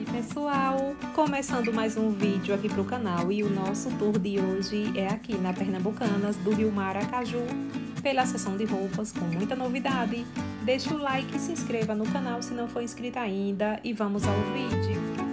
Oi pessoal, começando mais um vídeo aqui pro canal e o nosso tour de hoje é aqui na Pernambucanas do Rio Maracaju pela seção de roupas com muita novidade. Deixe o like e se inscreva no canal se não for inscrito ainda e vamos ao vídeo.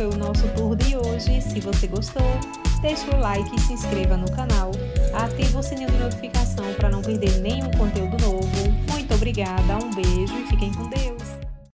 Foi o nosso tour de hoje. Se você gostou, deixe o like e se inscreva no canal. Ative o sininho de notificação para não perder nenhum conteúdo novo. Muito obrigada, um beijo e fiquem com Deus!